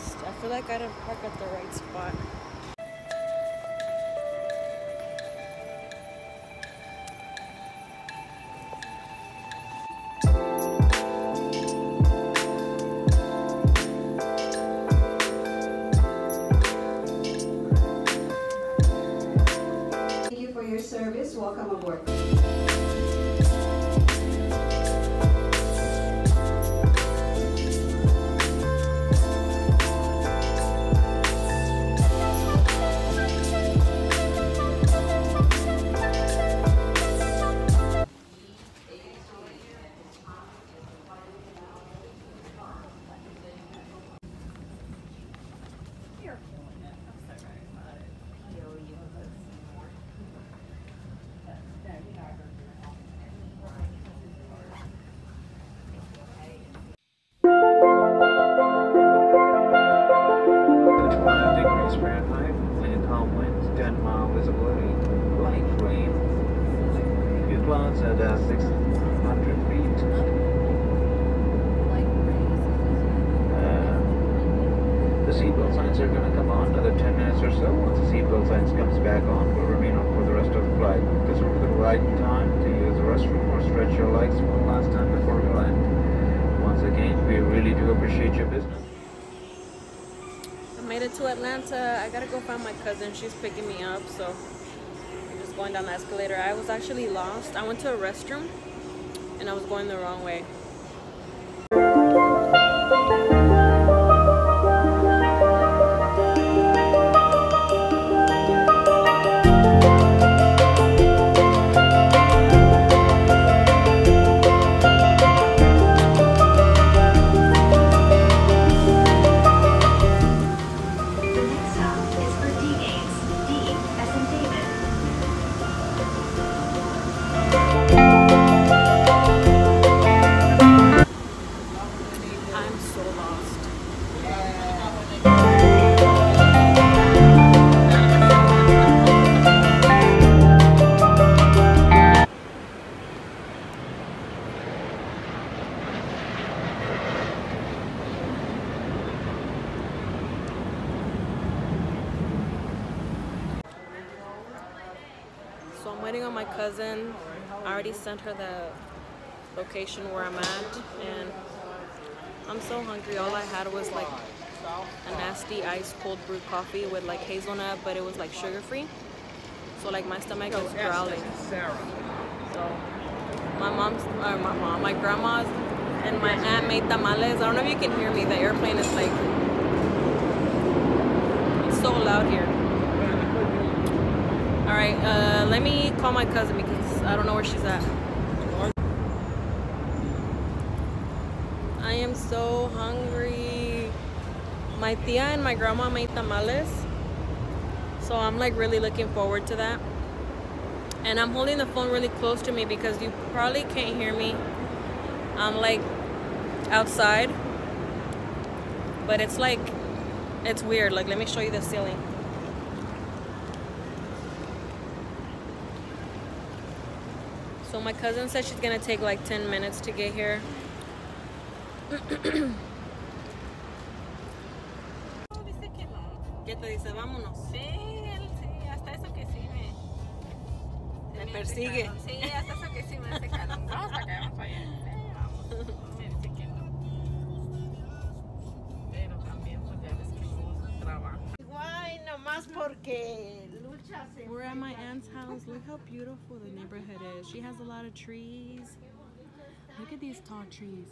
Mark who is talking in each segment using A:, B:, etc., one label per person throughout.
A: lost. I feel like I didn't park at the right spot.
B: Thank you for your service. Welcome aboard.
C: Fahrenheit, and calm winds, 10 mile visibility, light rain. Few clouds at uh, 600 feet. Uh, the seatbelt signs are going to come on another 10 minutes or so. Once the seatbelt signs comes back on, we'll remain on for the rest of the flight. This will be the right time to use the restroom or stretch your legs one last time before we land. Once again, we really do appreciate your business.
A: Made it to Atlanta. I gotta go find my cousin. She's picking me up, so I'm just going down the escalator. I was actually lost. I went to a restroom and I was going the wrong way. Already sent her the location where I'm at and I'm so hungry. All I had was like a nasty ice cold brew coffee with like hazelnut, but it was like sugar free. So like my stomach is growling. So my mom's, or my mom, my grandma's, and my aunt made tamales. I don't know if you can hear me. The airplane is like it's so loud here. All right, uh, let me call my cousin because I don't know where she's at. I am so hungry. My tia and my grandma made tamales. So I'm like really looking forward to that. And I'm holding the phone really close to me because you probably can't hear me. I'm like outside. But it's like, it's weird. Like, let me show you the ceiling. So my cousin said she's gonna take like 10 minutes to get here.
D: Dice que no.
A: ¿Qué te dice? Vámonos.
D: Sí, él sí, hasta eso que sí me.
A: Me
D: me
A: persigue.
D: hace. Sí, hasta eso que sí me hace calor. Vamos para acá, vamos para allá. Sí, vamos. Me dice que no. Pero también, pues ya ves que no trabaja.
E: Guay, nomás porque lucha se
A: We're at my aunt's house. Look how beautiful the neighborhood is. She has a lot of trees. Look at these tall trees.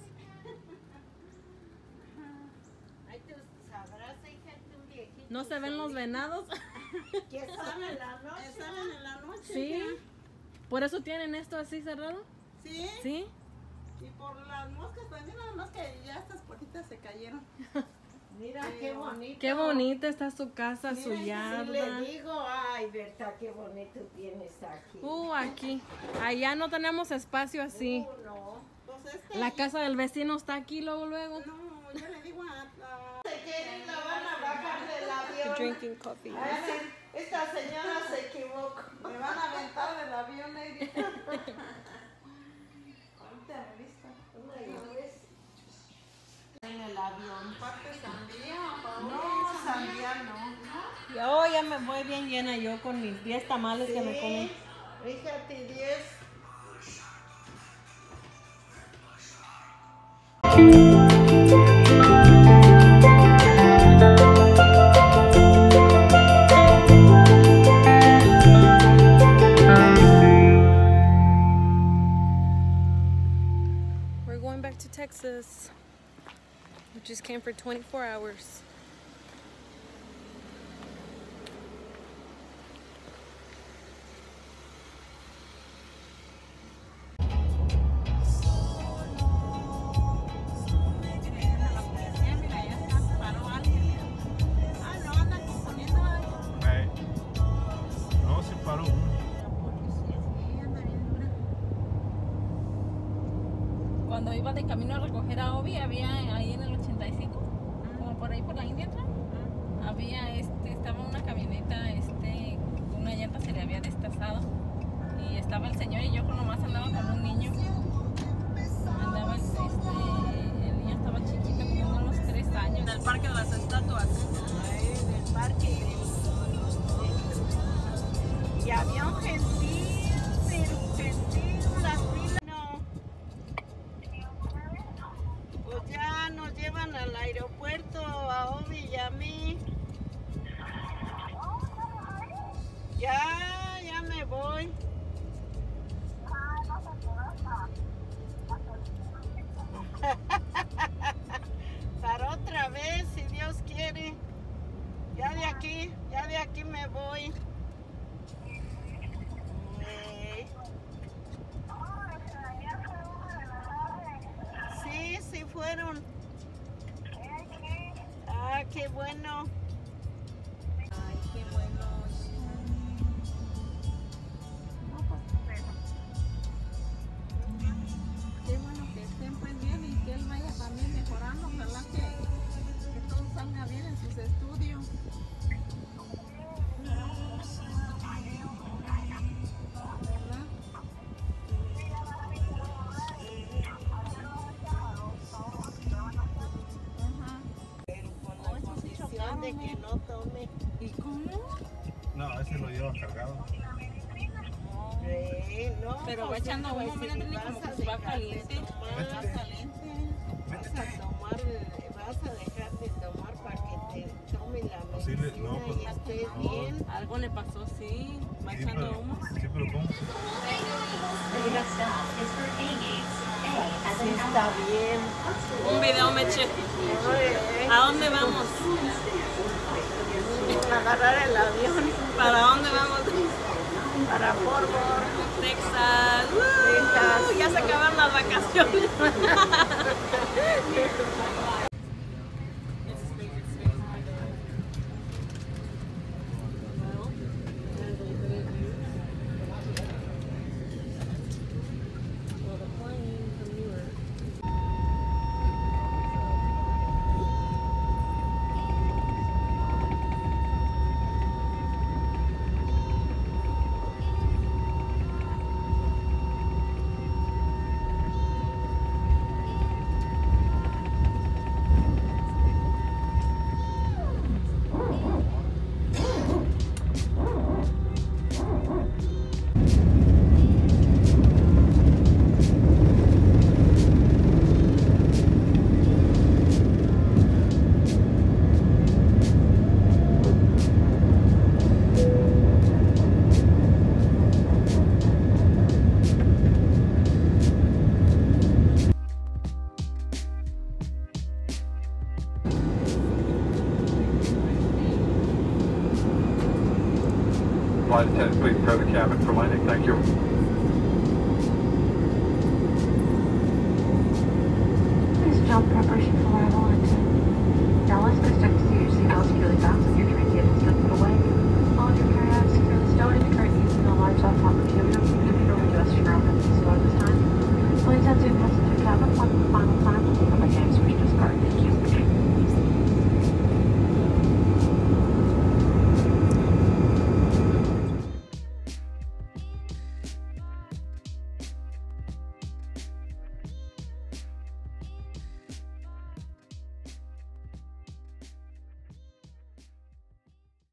E: Ay, tú sabrás, hija, tú viejito.
A: ¿No se ven los venados?
E: Que salen la noche.
F: Salen en la noche.
A: Sí. ¿Por eso tienen esto así cerrado?
F: Sí.
A: Sí.
F: Y por las moscas también, nada más que ya estas puertitas se cayeron.
E: Mira qué bonito.
A: Qué bonita está su casa, su
E: Sí, le
A: yarda.
E: digo, ay, Berta, qué bonito tienes aquí.
A: Uh, aquí. Allá no tenemos espacio así.
E: Uh, no.
F: Pues este.
A: La casa del vecino está aquí luego, luego.
F: No, yo le digo a.
E: Se quiere y la van a bajar del avión.
A: Drinking coffee.
E: A decir, esta señora se equivocó.
F: me van a aventar del avión, negrita. Ahorita me
E: en oh, ya
G: me voy bien llena yo con mis 10 tamales que me comí.
A: We're going back to Texas. We just came for 24 hours.
D: Cuando iba de camino a recoger a Obi, había estaba una camioneta, este, una llanta se le había destazado y estaba el señor y yo nomás andaba con un niño.
G: De
D: que
E: no tome.
D: ¿Y cómo?
F: No, ese lo lleva cargado.
E: Eh, no,
D: Pero va
E: pues,
D: echando
E: pues,
D: humo,
E: si
D: mira, tiene
E: vas
D: como
E: a
D: que se va
E: dejar de
D: caliente.
E: Vas a tomar, vas a dejar de tomar para que te tome la
F: Sí, le-
E: medicina
F: no, pues,
E: y estés
F: no.
E: bien.
G: Algo le pasó, sí. Va
F: Sí,
G: echando
F: pero,
G: humo.
F: sí, pero ¿cómo?
E: Sí, está bien.
G: Un video me eché. ¿A dónde vamos?
E: Agarrar el avión
G: ¿Para dónde vamos?
E: para Fort Worth.
G: Texas. Ya se acabaron las vacaciones.